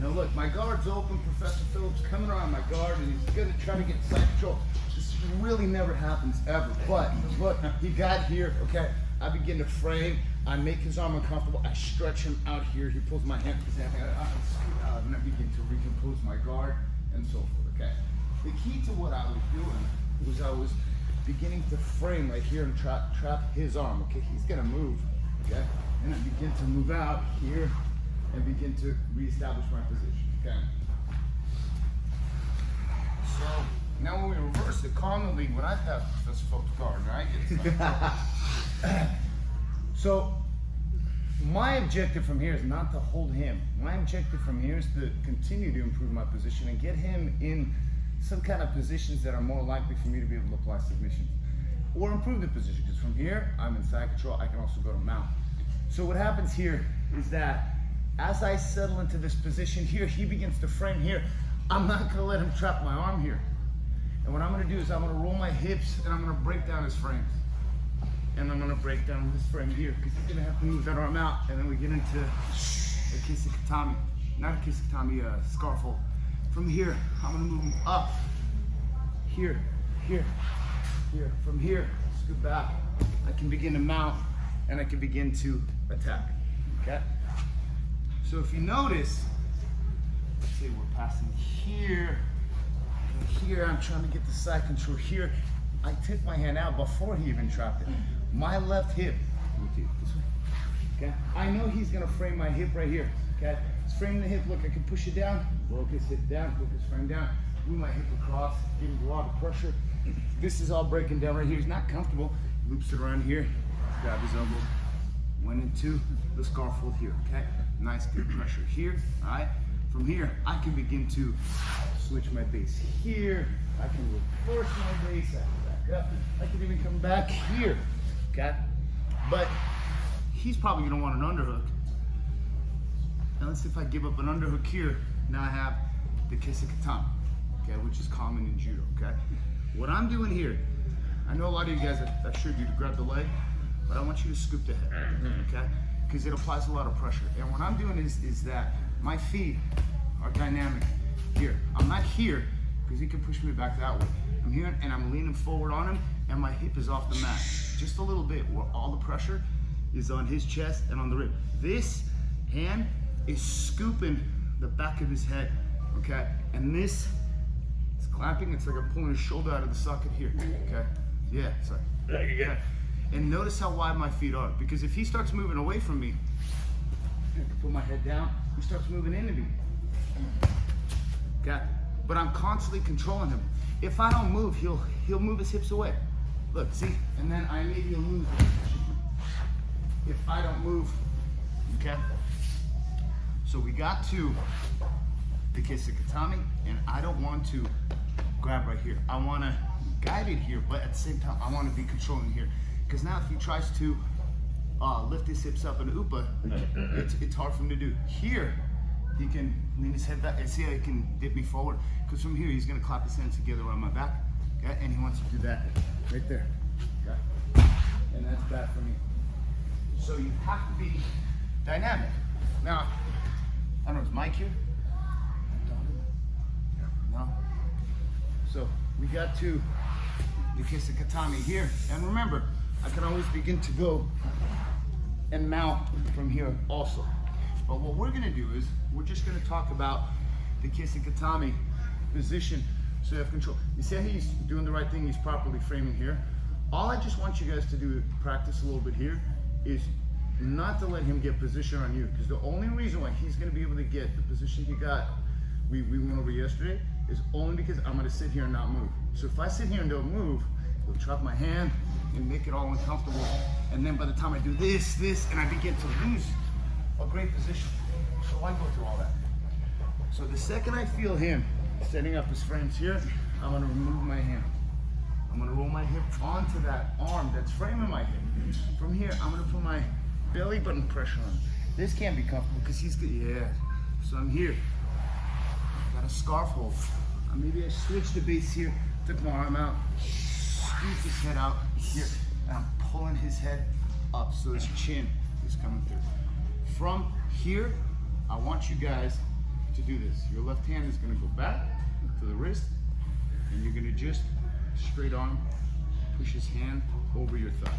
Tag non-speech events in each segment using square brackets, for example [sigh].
Now look, my guard's open, Professor Phillips coming around my guard and he's gonna try to get side control. This really never happens ever. But look, he got here, okay? I begin to frame, I make his arm uncomfortable, I stretch him out here, he pulls my hand, I, I, out, and I begin to recompose my guard and so forth, okay? The key to what I was doing was I was beginning to frame right here and trap, trap his arm, okay? He's gonna move, okay? And I begin to move out here and begin to reestablish my position, okay? So now when we reverse it commonly, when I have Professor Phillips guard, right? Like, [laughs] so my objective from here is not to hold him. My objective from here is to continue to improve my position and get him in some kind of positions that are more likely for me to be able to apply submission or improve the position. Because from here, I'm in side control. I can also go to mount. So what happens here is that as I settle into this position here, he begins to frame here. I'm not gonna let him trap my arm here. And what I'm gonna do is I'm gonna roll my hips and I'm gonna break down his frames. And I'm gonna break down this frame here because he's gonna have to move that arm out and then we get into a kesa gatame. Not a kesa gatame, a uh, scarf hold. From here, I'm gonna move him up. Here, here, here. From here, scoot back. I can begin to mount and I can begin to attack, okay? So if you notice, let's say we're passing here, here I'm trying to get the side control here. I took my hand out before he even trapped it. My left hip, okay? I know he's gonna frame my hip right here, okay? He's framing the hip, look, I can push it down, his hip down, his frame down, move my hip across, give him a lot of pressure. This is all breaking down right here. He's not comfortable. Loops it around here, grab his elbow, one and two, the scarf hold here, okay? Nice good pressure here, all right? From here, I can begin to switch my base here. I can reverse my base, I can. I can even come back here, okay? But he's probably gonna want an underhook. Now let's see if I give up an underhook here. Now I have the kesa gatame, okay, which is common in judo, okay? What I'm doing here, I know a lot of you guys, I assured you to grab the leg, but I want you to scoop the head, okay? Because it applies a lot of pressure. And what I'm doing is, is that my feet are dynamic here. I'm not here because he can push me back that way. I'm here and I'm leaning forward on him and my hip is off the mat. Just a little bit where all the pressure is on his chest and on the rib. This hand is scooping the back of his head, okay? And this is clamping. It's like I'm pulling his shoulder out of the socket here, okay? Yeah, sorry. Yeah, you okay. And notice how wide my feet are. Because if he starts moving away from me, I can put my head down, he starts moving into me. Okay? But I'm constantly controlling him. If I don't move, he'll he'll move his hips away. Look, see? And then I immediately lose if I don't move. Okay? So we got to the kesa gatame, and I don't want to grab right here. I want to guide it here, but at the same time, I want to be controlling here. Because now if he tries to uh, lift his hips up in upa, it's, it's hard for him to do. Here, he can lean his head back and see how he can dip me forward. Because from here, he's gonna clap his hands together around my back, okay? And he wants to do that right there, okay? And that's bad for me. So you have to be dynamic. Now, I don't know, is Mike here? No? So we got to the kesa gatame here. And remember, I can always begin to go and mount from here also. But what we're gonna do is, we're just gonna talk about the kesa gatame position so you have control. You see how he's doing the right thing, he's properly framing here. All I just want you guys to do, practice a little bit here, is not to let him get position on you. Because the only reason why he's gonna be able to get the position he got, we, we went over yesterday, is only because I'm gonna sit here and not move. So if I sit here and don't move, he'll trap my hand and make it all uncomfortable. And then by the time I do this, this, and I begin to lose a great position. So I go through all that? So the second I feel him setting up his frames here, I'm gonna remove my hand. I'm gonna roll my hip onto that arm that's framing my hip. From here, I'm gonna put my belly button pressure on. This can't be comfortable because he's good. Yeah. So I'm here. Got a scarf hold. Maybe I switch the base here, took my arm out, squeeze his head out here, and I'm pulling his head up so his chin is coming through. From here, I want you guys to do this. Your left hand is gonna go back to the wrist, and you're gonna just straight arm, push his hand over your thigh.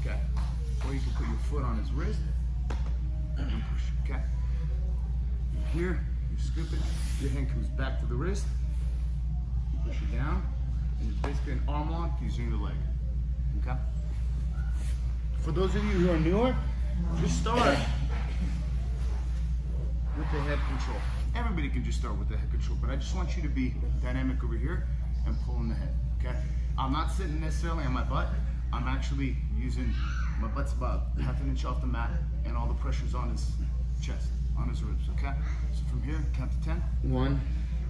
Okay? Or you can put your foot on his wrist and push. Okay? Here, you scoop it, your hand comes back to the wrist, push it down, and it's basically an arm lock using the leg. Okay? For those of you who are newer, just start with the head control. Everybody can just start with the head control, but I just want you to be dynamic over here and pulling the head, okay? I'm not sitting necessarily on my butt. I'm actually using, my butt's about half an inch off the mat and all the pressure's on his chest, on his ribs, okay? So from here, count to 10. One,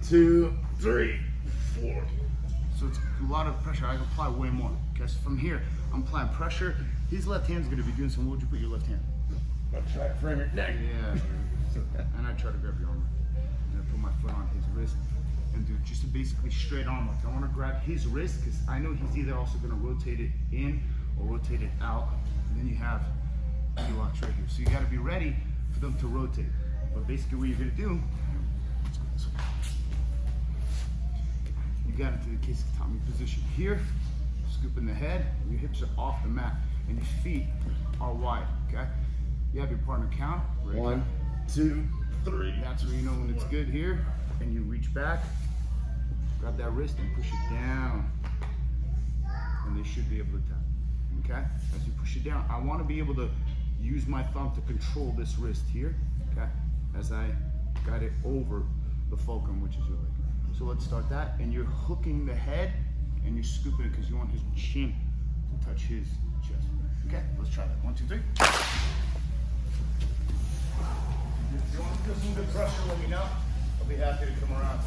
two, three, four. So it's a lot of pressure. I can apply way more. Okay, so from here, I'm applying pressure. His left hand's gonna be doing some. Would you put your left hand? I'll try to frame your neck. Yeah. and I try to grab your arm. And I put my foot on his wrist and do just a basically straight arm lock. I want to grab his wrist because I know he's either also going to rotate it in or rotate it out. And then you have two locks right here. So you got to be ready for them to rotate. But basically what you're to do, got into the Tommy position here, scooping the head, your hips are off the mat, and your feet are wide, okay? You have your partner count. One, two, three. That's where you know when it's good here. And you reach back, grab that wrist and push it down. And they should be able to tap. Okay? As you push it down, I want to be able to use my thumb to control this wrist here. Okay? As I got it over the fulcrum, which is your leg. So let's start that. And you're hooking the head and you're scooping it because you want his chin to touch his chest. Okay, let's try that. One, two, three. If you want to some good pressure, let me know. I'll be happy to come around.